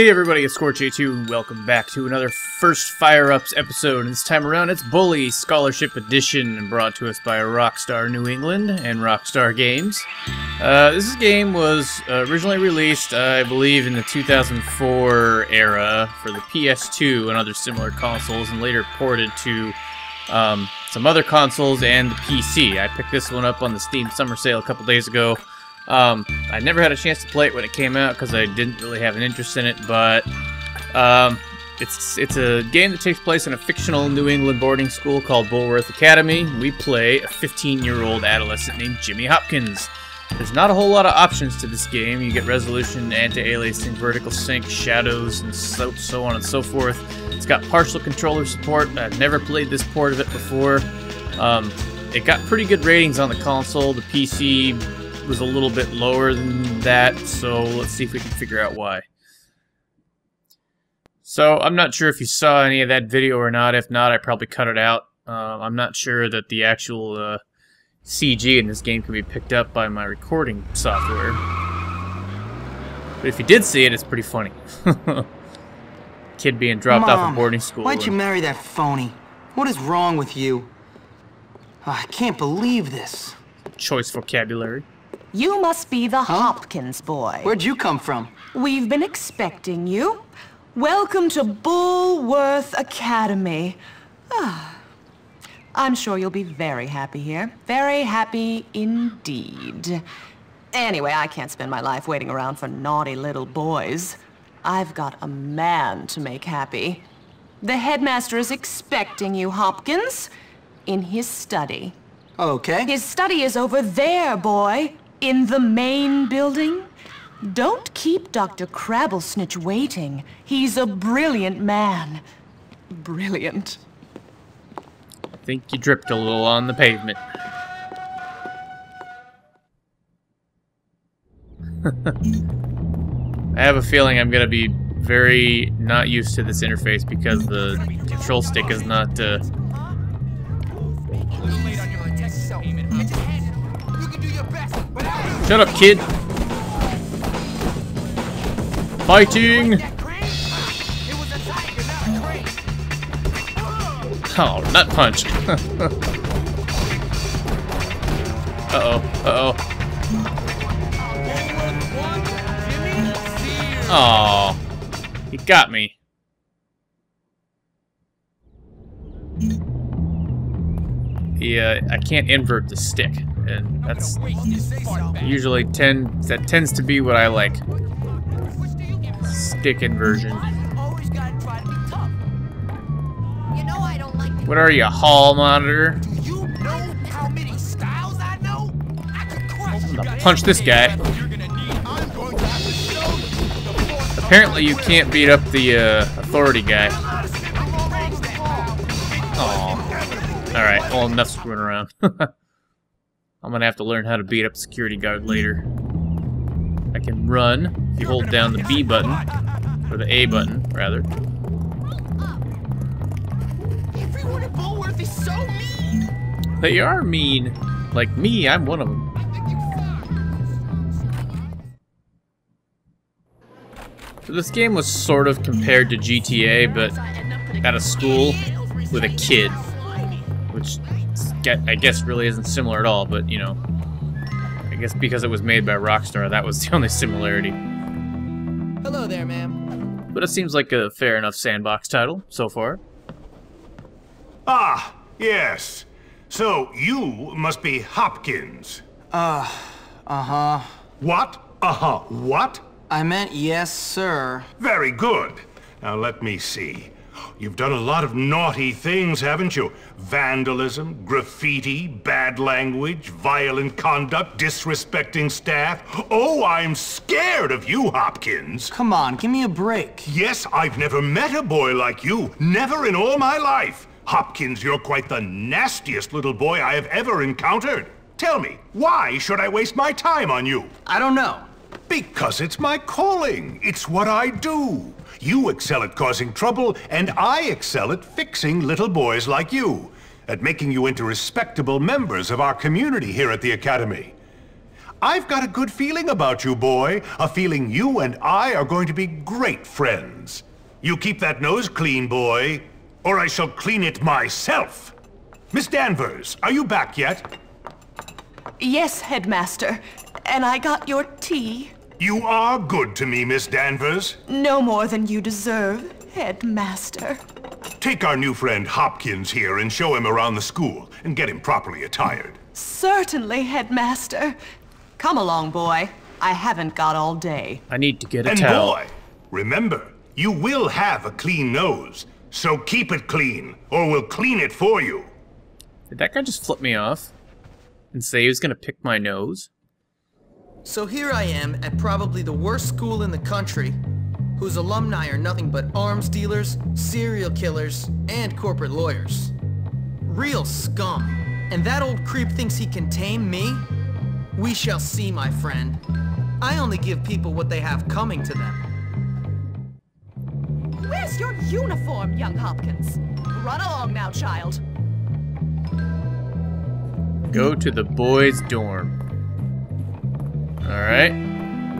Hey everybody, it's Skorch 2 and welcome back to another First Fireups episode. And this time around it's Bully Scholarship Edition brought to us by Rockstar New England and Rockstar Games. Uh, this game was uh, originally released, uh, I believe, in the 2004 era for the PS2 and other similar consoles and later ported to um, some other consoles and the PC. I picked this one up on the Steam Summer Sale a couple days ago. Um, I never had a chance to play it when it came out because I didn't really have an interest in it, but um, it's it's a game that takes place in a fictional New England boarding school called Bullworth Academy. We play a 15-year-old adolescent named Jimmy Hopkins. There's not a whole lot of options to this game. You get resolution, anti-aliasing, vertical sync, shadows, and so, so on and so forth. It's got partial controller support. I've never played this port of it before. Um, it got pretty good ratings on the console. The PC was a little bit lower than that, so let's see if we can figure out why. So, I'm not sure if you saw any of that video or not. If not, I probably cut it out. Uh, I'm not sure that the actual uh, CG in this game can be picked up by my recording software. But if you did see it, it's pretty funny. Kid being dropped Mom, off of boarding school. Why'd you marry that phony? What is wrong with you? Oh, I can't believe this. Choice vocabulary. You must be the Hopkins boy. Where'd you come from? We've been expecting you. Welcome to Bullworth Academy. Ah. I'm sure you'll be very happy here. Very happy indeed. Anyway, I can't spend my life waiting around for naughty little boys. I've got a man to make happy. The headmaster is expecting you, Hopkins, in his study. Okay. His study is over there, boy. In the main building. Don't keep Dr. Crabblesnitch waiting. He's a brilliant man. Brilliant. I think you dripped a little on the pavement. I have a feeling I'm going to be very not used to this interface because the control stick is not uh, Shut up, kid. Fighting! Oh, nut punch. uh-oh, uh-oh. Oh, he got me. Yeah, I can't invert the stick and that's usually tend that tends to be what I like. Stick inversion. What are you, hall monitor? Punch this guy. Apparently you can't beat up the uh, authority guy. Oh. Alright, well enough screwing around. I'm gonna have to learn how to beat up security guard later. I can run if you hold down the B button, or the A button, rather. Everyone at Bullworth is so mean. They are mean. Like me, I'm one of them. So this game was sort of compared to GTA, but at a school with a kid, which I guess really isn't similar at all, but you know, I guess because it was made by Rockstar, that was the only similarity. Hello there, ma'am. But it seems like a fair enough sandbox title so far. Ah, yes. So you must be Hopkins. Uh, uh-huh. What? Uh-huh. What? I meant yes, sir. Very good. Now let me see. You've done a lot of naughty things, haven't you? Vandalism, graffiti, bad language, violent conduct, disrespecting staff. Oh, I'm scared of you, Hopkins. Come on, give me a break. Yes, I've never met a boy like you. Never in all my life. Hopkins, you're quite the nastiest little boy I have ever encountered. Tell me, why should I waste my time on you? I don't know. Because it's my calling. It's what I do. You excel at causing trouble, and I excel at fixing little boys like you. At making you into respectable members of our community here at the Academy. I've got a good feeling about you, boy. A feeling you and I are going to be great friends. You keep that nose clean, boy, or I shall clean it myself. Miss Danvers, are you back yet? Yes, Headmaster. And I got your tea. You are good to me, Miss Danvers. No more than you deserve, Headmaster. Take our new friend Hopkins here and show him around the school and get him properly attired. Certainly, Headmaster. Come along, boy. I haven't got all day. I need to get a And towel. boy, remember, you will have a clean nose. So keep it clean, or we'll clean it for you. Did that guy just flip me off and say he was gonna pick my nose? So here I am at probably the worst school in the country, whose alumni are nothing but arms dealers, serial killers, and corporate lawyers. Real scum. And that old creep thinks he can tame me? We shall see, my friend. I only give people what they have coming to them. Where's your uniform, young Hopkins? Run along now, child. Go to the boys' dorm. Alright,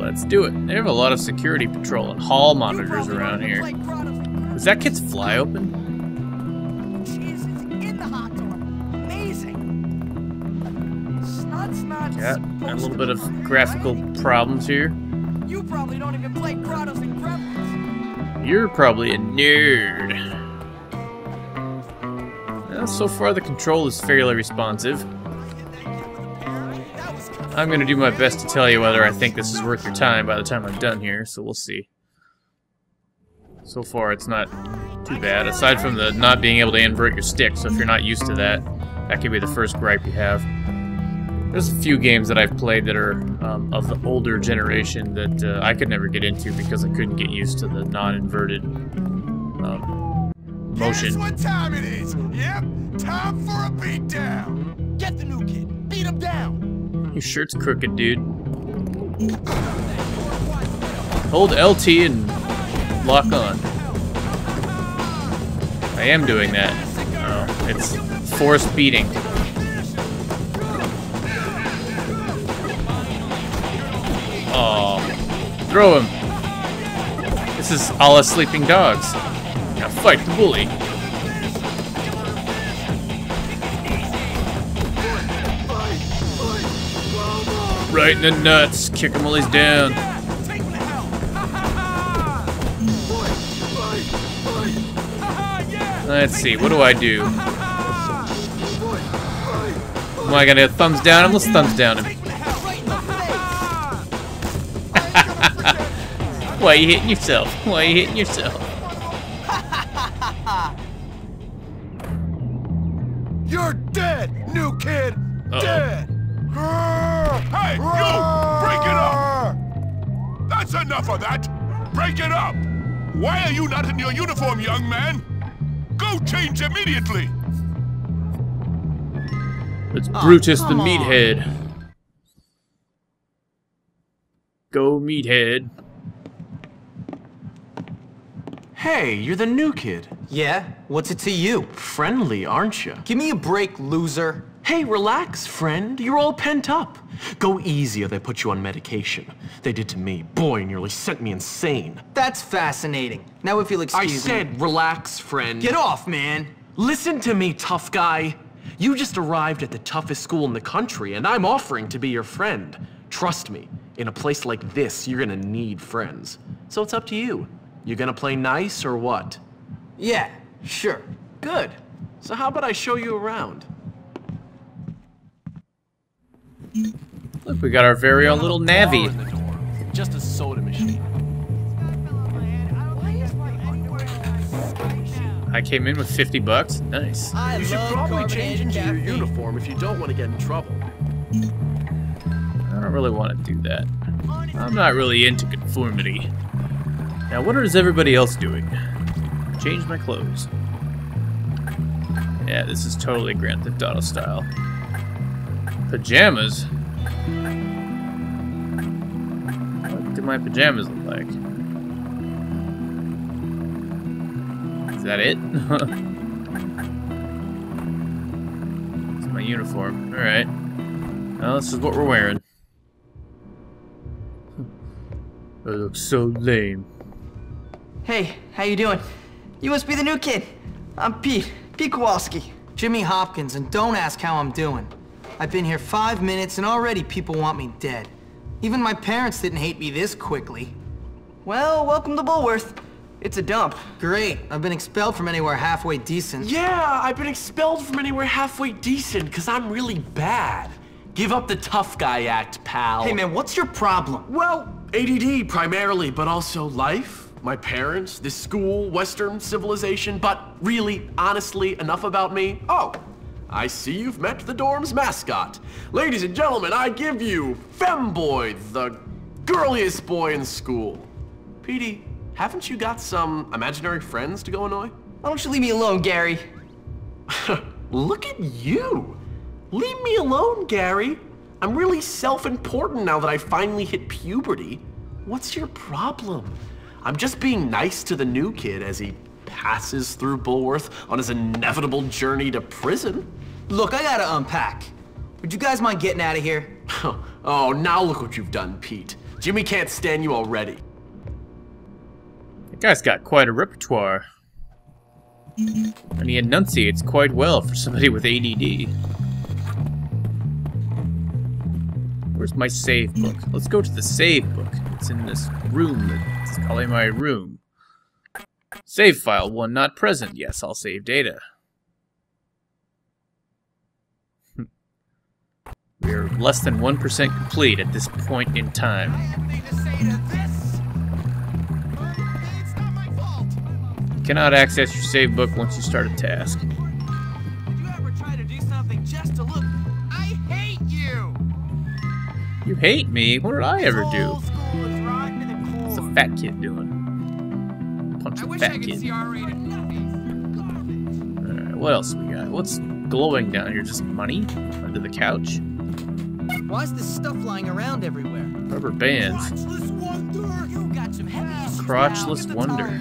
let's do it. They have a lot of security patrol and hall monitors around here. Was that kid's fly open? Yeah, a little bit of graphical problems here. You probably don't even play Grottos and Gremlins. You're probably a nerd. Well, so far the control is fairly responsive. I'm gonna do my best to tell you whether I think this is worth your time by the time I'm done here, so we'll see. So far it's not too bad, aside from the not being able to invert your stick, so if you're not used to that, that could be the first gripe you have. There's a few games that I've played that are um, of the older generation that uh, I could never get into because I couldn't get used to the non-inverted um, motion. what time it is? Yep, time for a beatdown. Get the new kid. Beat him down. Your shirt's crooked, dude. Hold LT and lock on. I am doing that. Oh, it's forced beating. Oh, throw him. This is all a la sleeping dogs. Now fight the bully. Right in the nuts. Kick him while he's down. Let's see, what do I do? Am I gonna thumbs down him? Let's thumbs down him. Why are you hitting yourself? Why are you hitting yourself? It's Brutus the come on. meathead. Go meathead. Hey, you're the new kid. Yeah? What's it to you? Friendly, aren't you? Give me a break, loser. Hey, relax, friend. You're all pent up. Go easy or they put you on medication. They did to me. Boy, nearly sent me insane. That's fascinating. Now if you'll I excuse me. I said relax, friend. Get off, man. Listen to me, tough guy. You just arrived at the toughest school in the country, and I'm offering to be your friend. Trust me, in a place like this, you're gonna need friends. So it's up to you. You gonna play nice or what? Yeah, sure. Good. So how about I show you around? Look, we got our very own little Navi. Bar in the dorm. Just a soda machine. I came in with 50 bucks. Nice. I You should probably change carbonated into your uniform if you don't want to get in trouble. I don't really want to do that. I'm not really into conformity. Now, what is everybody else doing? Change my clothes. Yeah, this is totally Grand Theft Auto style. Pajamas? What do my pajamas look like? That it? it's my uniform. Alright. Well, this is what we're wearing. I look so lame. Hey, how you doing? You must be the new kid. I'm Pete, Pete Kowalski. Jimmy Hopkins, and don't ask how I'm doing. I've been here five minutes and already people want me dead. Even my parents didn't hate me this quickly. Well, welcome to Bullworth. It's a dump. Great, I've been expelled from anywhere halfway decent. Yeah, I've been expelled from anywhere halfway decent because I'm really bad. Give up the tough guy act, pal. Hey man, what's your problem? Well, ADD primarily, but also life, my parents, this school, Western civilization, but really, honestly, enough about me. Oh, I see you've met the dorm's mascot. Ladies and gentlemen, I give you Femboy, the girliest boy in school. Petey, haven't you got some imaginary friends to go annoy? Why don't you leave me alone, Gary? Look at you. Leave me alone, Gary. I'm really self-important now that I finally hit puberty. What's your problem? I'm just being nice to the new kid as he passes through Bullworth on his inevitable journey to prison. Look, I gotta unpack. Would you guys mind getting out of here? oh, now look what you've done, Pete. Jimmy can't stand you already. Guy's got quite a repertoire. And he enunciates quite well for somebody with ADD. Where's my save book? Let's go to the save book. It's in this room that's calling my room. Save file, one not present. Yes, I'll save data. We're less than 1% complete at this point in time. Cannot access your save book once you start a task. You ever try to do something just to look? I hate you. You hate me? What did I ever do? Old school is rotten to the. What's a fat kid doing? Punch I the wish I fat kid. Alright, what else we got? What's glowing down here? Just money? Under the couch? Why is this stuff lying around everywhere? Rubber bands. Crotchless wonder.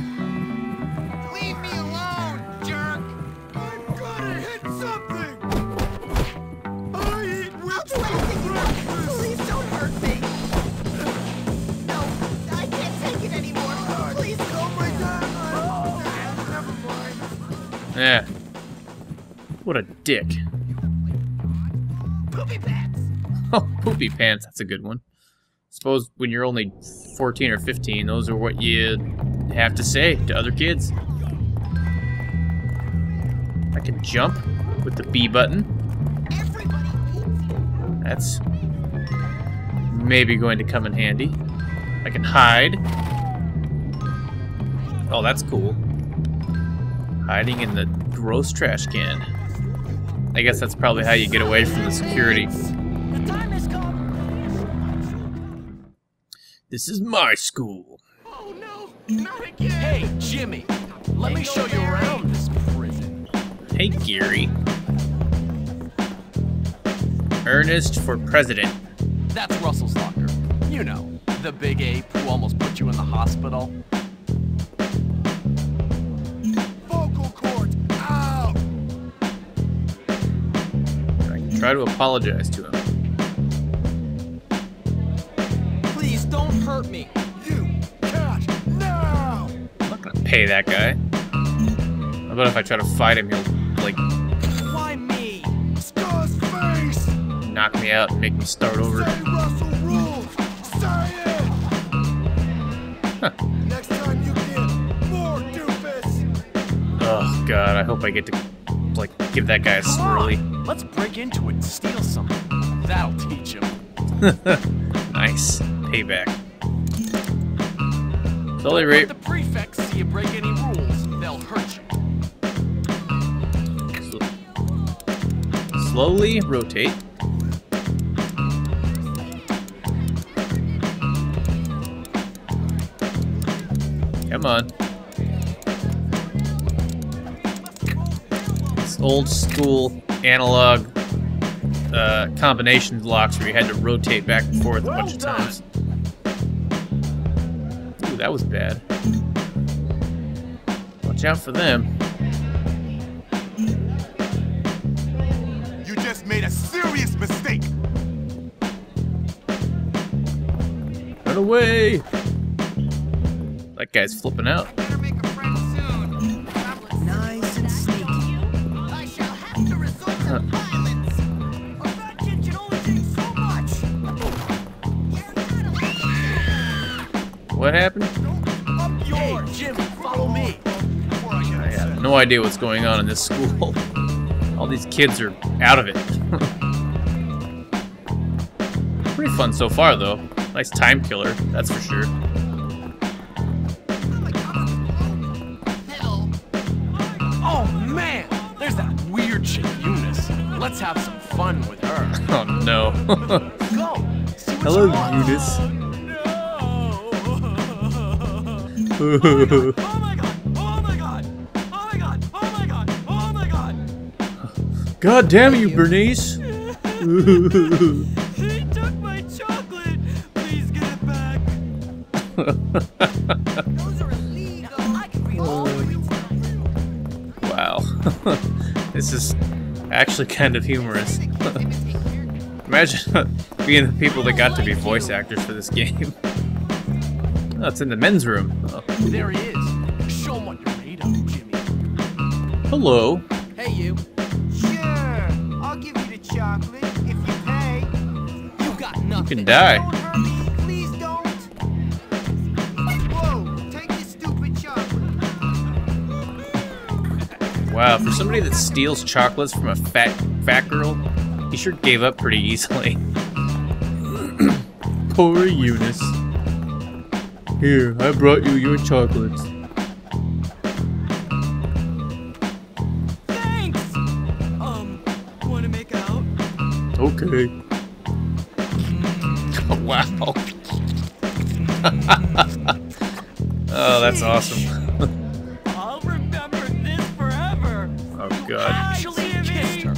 Dick. Poopy pants. Oh, poopy pants, that's a good one. Suppose when you're only 14 or 15, those are what you have to say to other kids. I can jump with the B button. Everybody needs you. That's maybe going to come in handy. I can hide. Oh, that's cool. Hiding in the gross trash can. I guess that's probably how you get away from the security. The time has come. This is my school. Oh no, not again. Hey, Jimmy, let me show you around this prison. Hey, Geary. Earnest for president. That's Russell's locker. You know, the big ape who almost put you in the hospital. Try to apologize to him. Please don't hurt me. You cash now. I'm not gonna pay that guy. How about if I try to fight him, he'll, like, Why me? Scar's face. knock me out and make me start over. Say Russell rules. Say it. Next time you get more doofus. Oh, God, I hope I get to, like, give that guy a swirly. let's break into it and steal something. That'll teach him. Nice. Payback. They Let the prefects see you break any rules, they'll hurt you. Slowly rotate. Come on. Old school analog uh, combination locks where you had to rotate back and forth a Well bunch of times. Ooh, that was bad. Watch out for them. You just made a serious mistake. Run away! that guy's flipping out. What happened? Up yours! Jim, follow me. I have no idea what's going on in this school. All these kids are out of it. Pretty fun so far, though. Nice time killer, that's for sure. Oh man, there's that weird chick Eunice. Let's have some fun with her. Oh no. God! God damn you, Bernice! He took my chocolate! Please get it back! Those are illegal. I can read all of it. wow. this is actually kind of humorous. Imagine being the people that got to be voice actors for this game. Oh, it's in the men's room. Oh, There he is. Show him what you're made of, Jimmy. hello. Hey, you. Sure, I'll give you the chocolate if you pay. You got nothing. You can die. Don't hurt me, please don't. Whoa, take this stupid chocolate. Wow, for somebody that steals chocolates from a fat fat girl, he sure gave up pretty easily. Poor Eunice. Here, I brought you your chocolates. Thanks! Um, wanna make out? Okay. Oh, wow. oh, that's awesome. I'll remember this forever! Oh, God. Actually kissed her.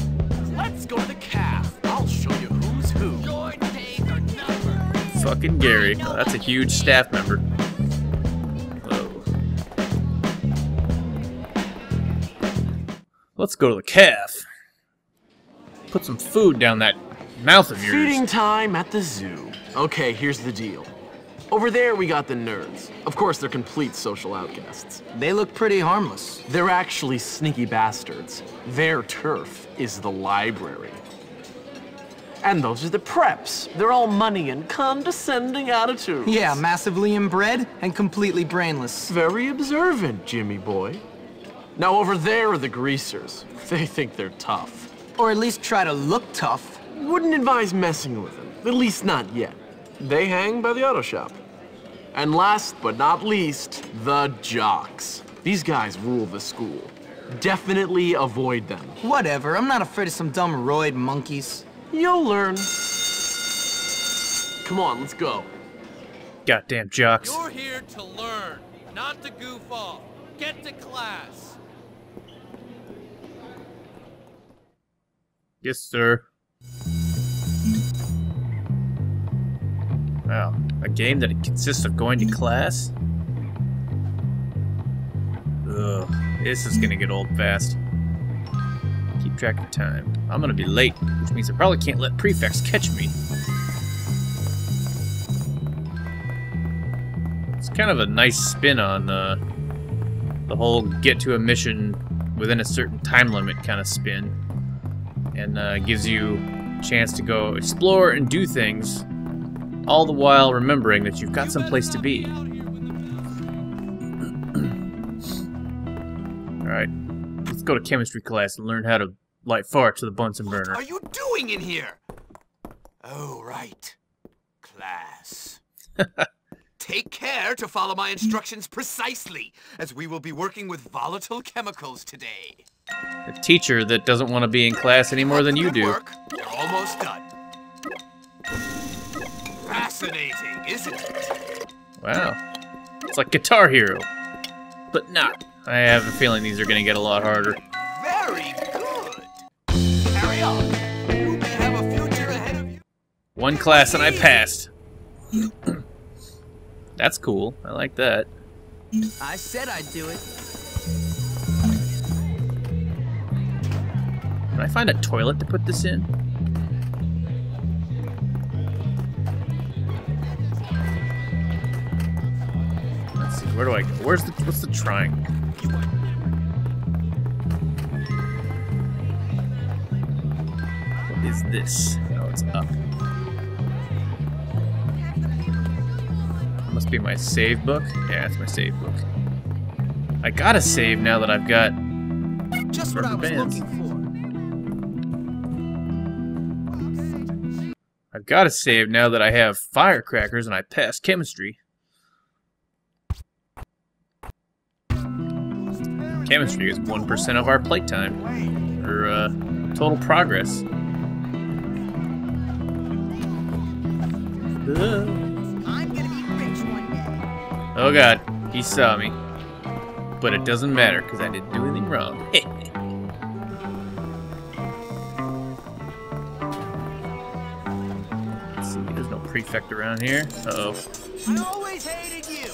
Let's go to the calf. I'll show you who's who. Your days are numbered. Fucking Gary. Oh, that's a huge staff member. Let's go to the calf. Put some food down that mouth of yours. Feeding time at the zoo. Okay, here's the deal. Over there, we got the nerds. Of course, they're complete social outcasts. They look pretty harmless. They're actually sneaky bastards. Their turf is the library. And those are the preps. They're all money and condescending attitudes. Yeah, massively inbred and completely brainless. Very observant, Jimmy boy. Now over there are the greasers. They think they're tough. Or at least try to look tough. Wouldn't advise messing with them, at least not yet. They hang by the auto shop. And last but not least, the jocks. These guys rule the school. Definitely avoid them. Whatever, I'm not afraid of some dumb roid monkeys. You'll learn. Come on, let's go. Goddamn jocks. You're here to learn, not to goof off. Get to class. Yes, sir. Wow, a game that consists of going to class? Ugh, this is gonna get old fast. Keep track of time. I'm gonna be late, which means I probably can't let prefects catch me. It's kind of a nice spin on uh, the whole get to a mission within a certain time limit kind of spin and uh, gives you a chance to go explore and do things, all the while remembering that you've got some place to be. Alright, let's go to chemistry class and learn how to light farts with a Bunsen burner. What Are you doing in here? Oh, right. Class. Take care to follow my instructions precisely, as we will be working with volatile chemicals today. A teacher that doesn't want to be in class any more than you do. Work. We're almost done. Fascinating, isn't it? Wow. It's like Guitar Hero. But not. I have a feeling these are going to get a lot harder. Very good. Carry on. You may have a future ahead of you. One class and I passed. That's cool. I like that. I said I'd do it. Can I find a toilet to put this in? Let's see Where do I go? Where's the what's the triangle? What is this? Oh, it's up. Must be my save book. Yeah, it's my save book. I gotta save now that I've got Just what I Rubber was bands. looking for. I've got to save now that I have firecrackers and I passed chemistry. Chemistry is 1% of our playtime, or uh, total progress. Oh god, he saw me. But it doesn't matter, because I didn't do anything wrong. prefect around here. Uh-oh. I always hated you.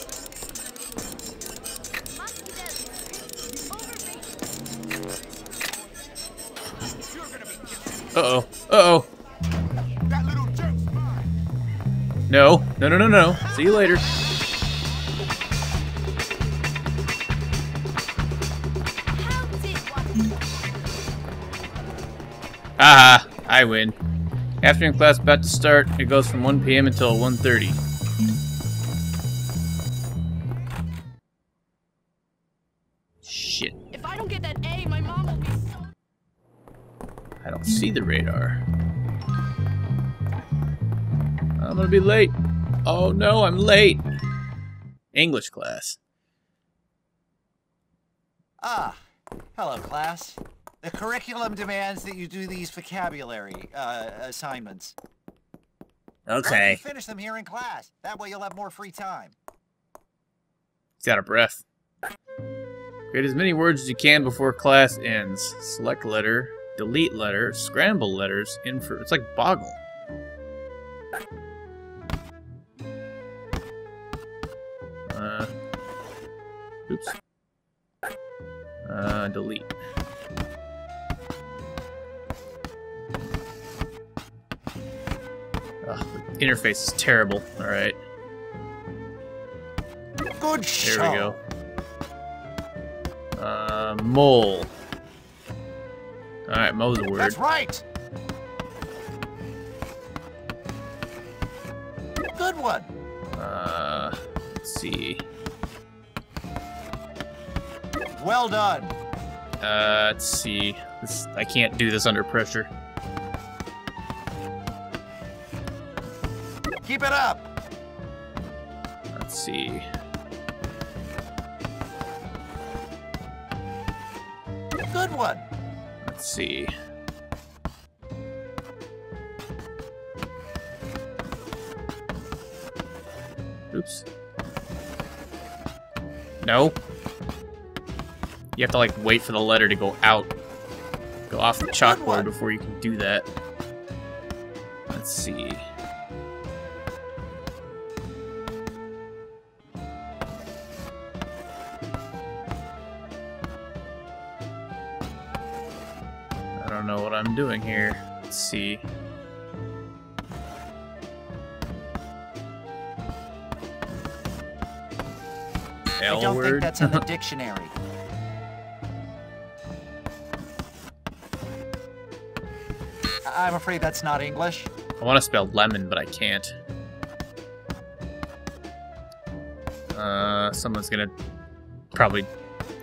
Uh-oh. Uh-oh. That little jerk's mine. No. No, no, no, no. See you later. Haha, I win. Afternoon class about to start. It goes from 1 p.m. until 1.30. Shit. If I don't get that A, my mom will be so. I don't see the radar. I'm gonna be late. Oh no, I'm late. English class. Ah, hello, class. The curriculum demands that you do these vocabulary uh, assignments. Okay. you finish them here in class? That way you'll have more free time. He's out of breath. Create as many words as you can before class ends. Select letter, delete letter, scramble letters, infer. It's like Boggle. Uh. Oops. Uh, delete. Interface is terrible. Alright, Good there show. we go. Uh, mole. Alright, mole's a word. That's right. Good one. Uh, let's see. Well done. Uh, let's see. This, I can't do this under pressure. Up. Let's see. Good one. Let's see. Oops. No. You have to like wait for the letter to go out. Go off the chalkboard before you can do that. Let's see. I'm doing here. Let's see. L I don't word. think that's in the dictionary. I'm afraid that's not English. I want to spell lemon, but I can't. Uh, someone's gonna probably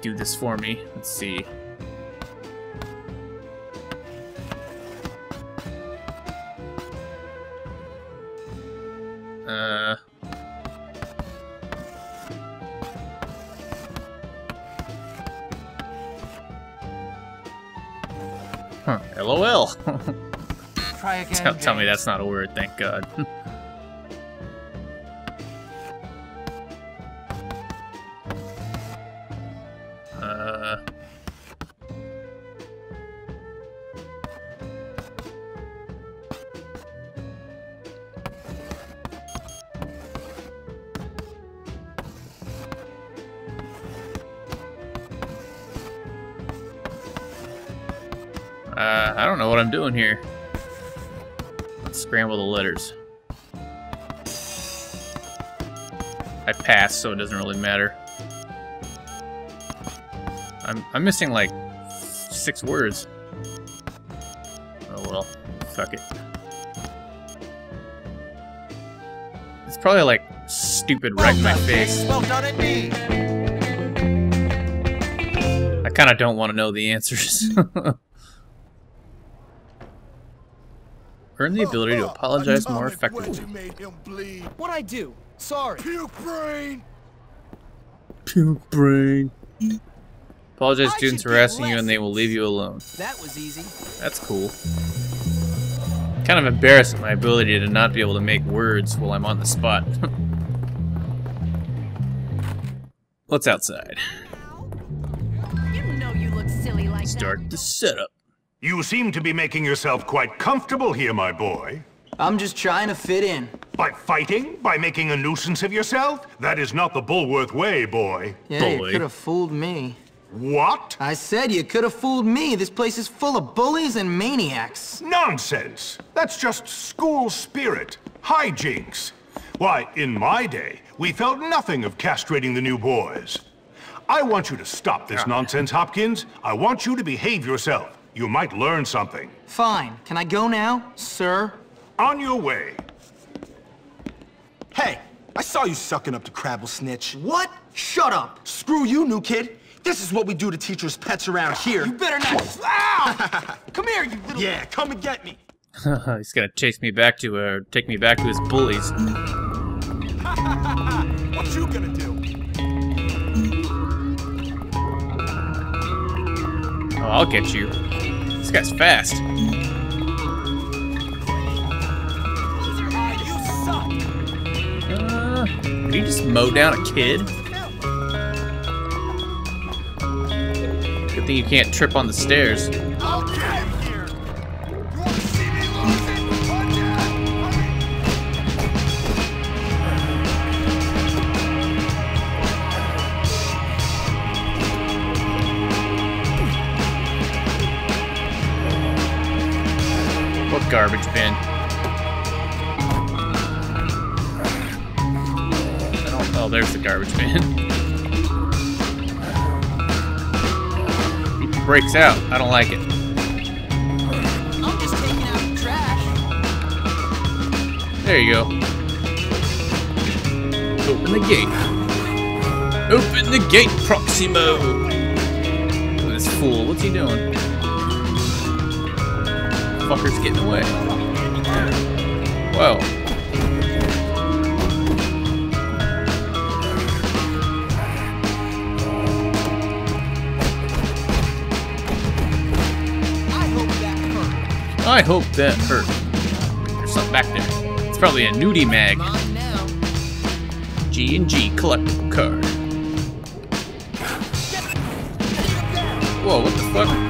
do this for me. Let's see. Tell, tell me that's not a word, thank God. uh. Uh, I don't know what I'm doing here. Scramble the letters. I passed, so it doesn't really matter. I'm, I'm missing like six words. Oh well, fuck it. It's probably like stupid right in my face. Well done indeed. I kind of don't want to know the answers. Earn the ability to apologize more effectively. What I do? Sorry. Puke brain. Puke brain. Apologize to students harassing you and they will leave you alone. That was easy. That's cool. Kind of embarrassed at my ability to not be able to make words while I'm on the spot. What's outside? You know you look silly like Start the setup. You seem to be making yourself quite comfortable here, my boy. I'm just trying to fit in. By fighting? By making a nuisance of yourself? That is not the Bullworth way, boy. Yeah, you could have fooled me. What? I said you could have fooled me. This place is full of bullies and maniacs. Nonsense! That's just school spirit. Hijinks. Why, in my day, we felt nothing of castrating the new boys. I want you to stop this nonsense, Hopkins. I want you to behave yourself. You might learn something. Fine. Can I go now, sir? On your way. Hey, I saw you sucking up to Crabblesnitch. What? Shut up. Screw you, new kid. This is what we do to teachers' pets around here. You better not. Ow! Come here, you little. Yeah, come and get me. He's gonna chase me back to, uh, take me back to his bullies. what you gonna do? Oh, I'll get you. Guy's fast. Uh, did he just mow down a kid? Good thing you can't trip on the stairs. Garbage bin? Oh, there's the garbage bin. He breaks out. I don't like it. I'm just taking out the trash. There you go. Open the gate. Open the gate, Proximo! Look at this fool. What's he doing? Fucker's getting away. Whoa. I hope that hurt. There's something back there. It's probably a nudie mag. G and G collectible card. Whoa, what the fuck?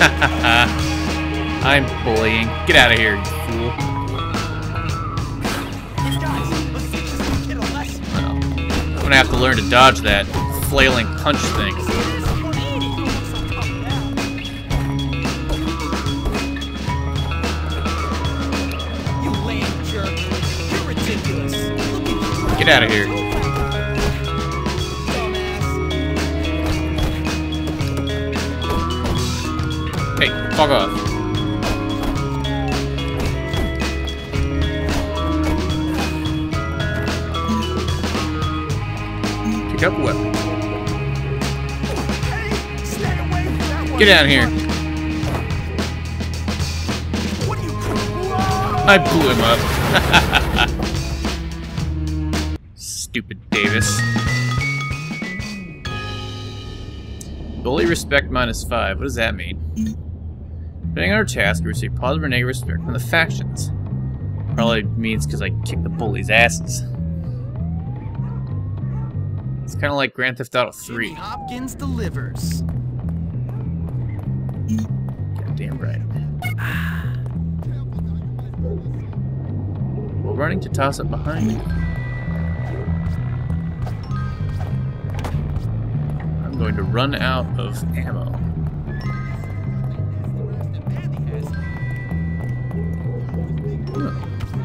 I'm bullying. Get out of here, you fool. Well, I'm gonna have to learn to dodge that flailing punch thing. Get out of here. Fuck. Pick up a weapon. Get down here. I blew him up. Stupid Davis. Bully respect minus five. What does that mean? Depending on our task, we receive positive or negative respect from the factions. Probably means because I kick the bullies' asses. It's kind of like Grand Theft Auto 3. Jimmy Hopkins delivers. Goddamn right. We're running to toss up behind me. I'm going to run out of ammo.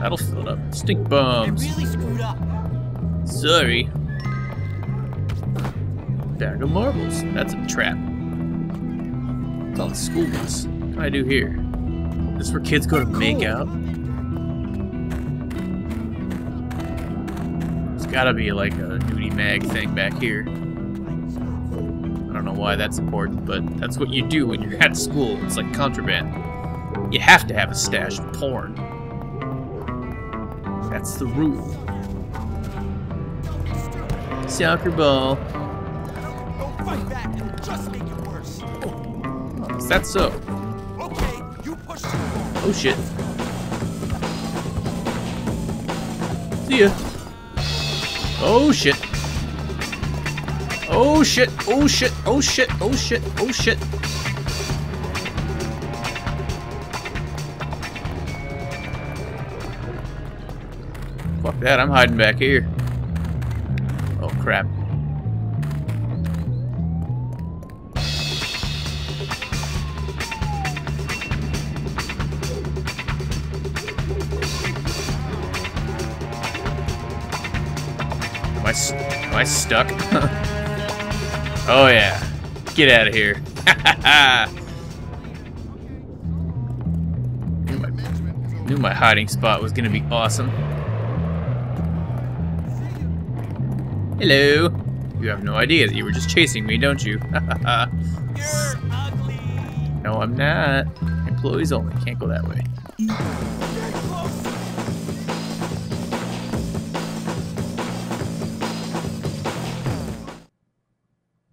That'll fill it up. Stink bombs. really screwed up. Sorry. Bag of marbles. That's a trap. It's on the school bus. What can I do here? This is where kids go to make out? There's gotta be like a nudie mag thing back here. I don't know why that's important, but that's what you do when you're at school. It's like contraband. You have to have a stash of porn. That's the rule. Soccer ball. Worse. Is that so? Okay, you push. Oh shit. See ya. Oh shit. Oh shit. Oh shit. Oh shit. Oh shit. Oh shit. Fuck that, I'm hiding back here. Oh crap. Am I, am I stuck? oh yeah. Get out of here. knew, my, knew my hiding spot was gonna be awesome. Hello. You have no idea that you were just chasing me, don't you? You're ugly. no, I'm not. Employees only. Can't go that way.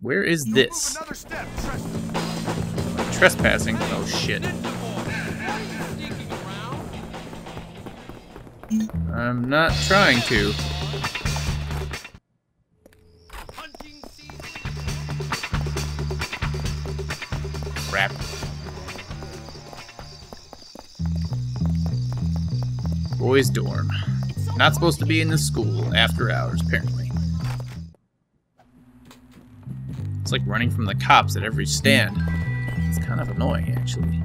Where is You this? Step, Trespass. Trespassing. Oh shit. I'm not trying to. Boys' dorm. Not supposed to be in the school after hours, apparently. It's like running from the cops at every stand. It's kind of annoying, actually.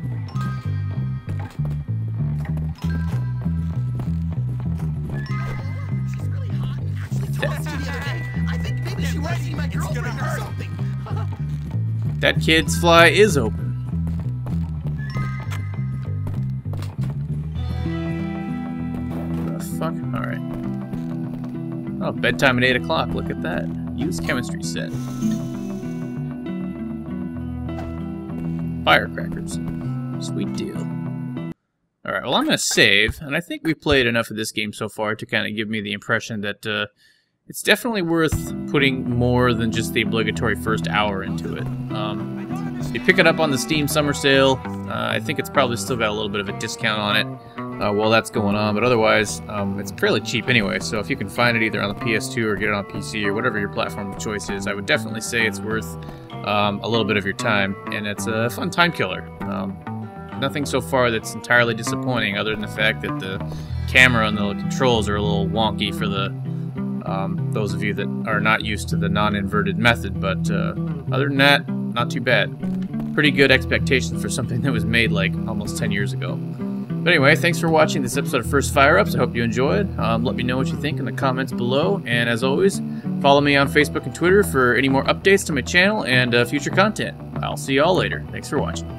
She's Kids hot. is told Bedtime at 8 o'clock. Look at that. Use chemistry set. Firecrackers. Sweet deal. Alright, well, I'm going to save, and I think we played enough of this game so far to kind of give me the impression that uh, it's definitely worth putting more than just the obligatory first hour into it. Um, you pick it up on the Steam Summer Sale, uh, I think it's probably still got a little bit of a discount on it uh, while that's going on, but otherwise, um, it's fairly cheap anyway, so if you can find it either on the PS2 or get it on PC or whatever your platform of choice is, I would definitely say it's worth um, a little bit of your time, and it's a fun time killer. Um, nothing so far that's entirely disappointing other than the fact that the camera and the controls are a little wonky for the um, those of you that are not used to the non-inverted method but uh, other than that not too bad pretty good expectations for something that was made like almost 10 years ago but anyway thanks for watching this episode of First Fireups. I hope you enjoyed. Um, let me know what you think in the comments below. And as always follow me on facebook and twitter for any more updates to my channel and uh, future content. I'll see y'all later. Thanks for watching